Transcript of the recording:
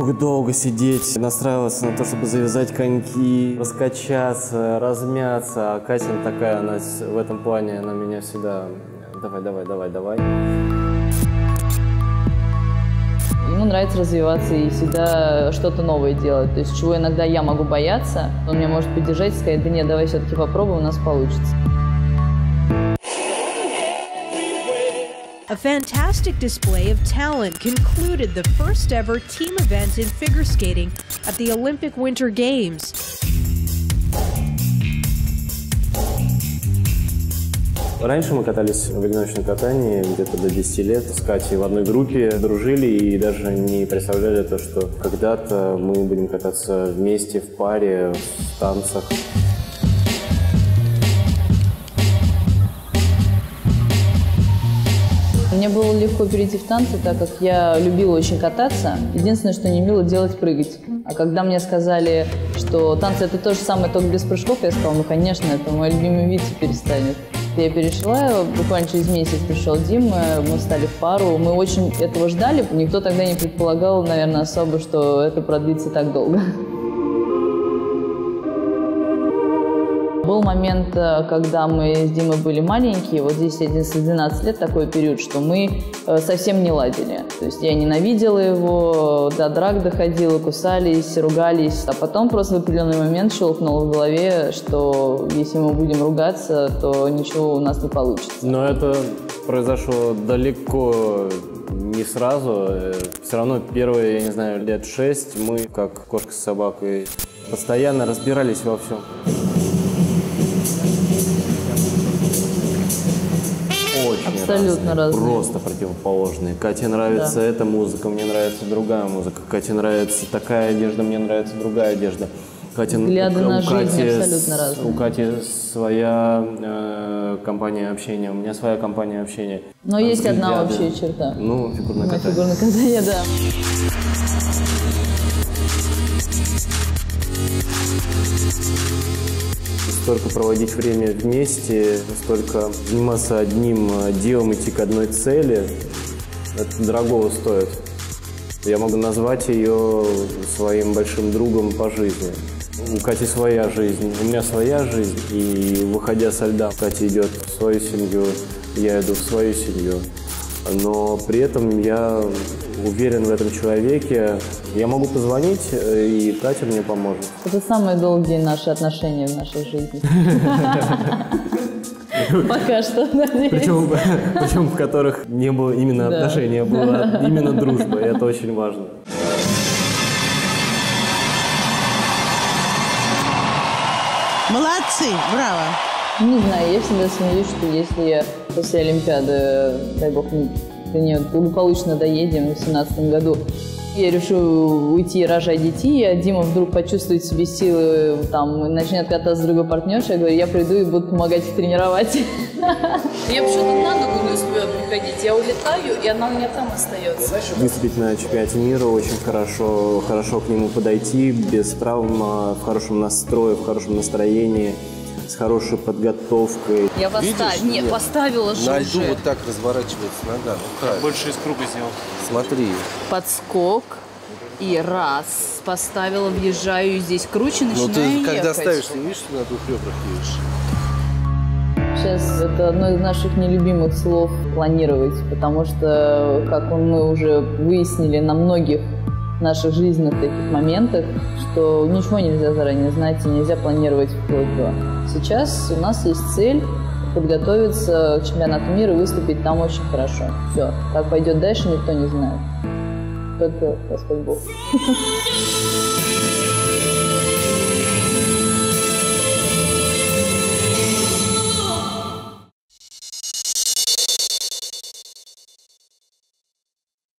долго-долго сидеть, настраиваться на то, чтобы завязать коньки, раскачаться, размяться. А Катя такая, она в этом плане, она меня всегда давай, давай, давай, давай. Ему нравится развиваться и всегда что-то новое делать. То есть, чего иногда я могу бояться, он меня может поддержать и сказать, да нет, давай все-таки попробуем, у нас получится. A fantastic display of talent concluded the first ever team event in figure skating at the Olympic Winter Games. Раньше мы катались в одиночном катании где-то до 10 лет с Катей в одной группе, дружили и даже не представляли то, что когда-то мы будем кататься вместе в паре, в танцах. Мне было легко перейти в танцы, так как я любила очень кататься. Единственное, что не любила делать прыгать. А когда мне сказали, что танцы это то же самое, только без прыжков, я сказала, ну конечно, это мой любимый вид теперь станет. Я перешла, буквально через месяц пришел Дима, мы стали в пару. Мы очень этого ждали. Никто тогда не предполагал, наверное, особо, что это продлится так долго. Был момент, э, когда мы с Димой были маленькие, вот здесь 11-12 лет такой период, что мы э, совсем не ладили. То есть я ненавидела его, до драк доходила, кусались, ругались. А потом просто в определенный момент щелкнуло в голове, что если мы будем ругаться, то ничего у нас не получится. Но это произошло далеко не сразу. Э, Все равно первые, я не знаю, лет шесть мы, как кошка с собакой, постоянно разбирались во всем. Абсолютно разные. Просто противоположные. Кате нравится да. эта музыка, мне нравится другая музыка. Кате нравится такая одежда, мне нравится другая одежда. Катя, Взгляды у, на у жизнь Кати, абсолютно разные. У Кати своя э, компания общения, у меня своя компания общения. Но а есть взгляды, одна общая черта. Ну, фигурное катание. Фигурное катание, да. Столько проводить время вместе, столько заниматься одним э, делом, идти к одной цели, это дорогого стоит. Я могу назвать ее своим большим другом по жизни. У Кати своя жизнь, у меня своя жизнь, и выходя со льда, Катя идет в свою семью, я иду в свою семью. Но при этом я уверен в этом человеке. Я могу позвонить, э, и Катя мне поможет. Это самые долгие наши отношения в нашей жизни. Пока что, надеюсь. Причем, причем в которых не было именно отношения, была именно дружба, и это очень важно. Молодцы, браво. Не знаю, я всегда смеюсь, что если я после Олимпиады, дай бог, до нее благополучно доедем в 2017 году. Я решу уйти и рожать детей, а Дима вдруг почувствует себе силы, там, начнет кататься с другой партнершей, я говорю, я приду и буду помогать их тренировать. Я почему-то на ногу не успеваю приходить, я улетаю, и она у меня там остается. Выступить на чемпионате мира очень хорошо, хорошо к нему подойти, без травм, а в хорошем настрое, в хорошем настроении с хорошей подготовкой. Я поставила. Нет, Нет, поставила же На льду уже. вот так разворачивается нога. Ну, Больше из круга сделал. Смотри. Подскок. И раз поставила, въезжаю, здесь круче, начинаю Ну ты когда ехать. ставишь, ты видишь, что на двух ребрах едешь? Сейчас это одно из наших нелюбимых слов планировать, потому что, как мы уже выяснили на многих наших жизненных таких моментах, что ничего нельзя заранее знать и нельзя планировать вплоть до. Сейчас у нас есть цель подготовиться к чемпионату мира и выступить там очень хорошо. Все. Как пойдет дальше, никто не знает. Только Господь Бог.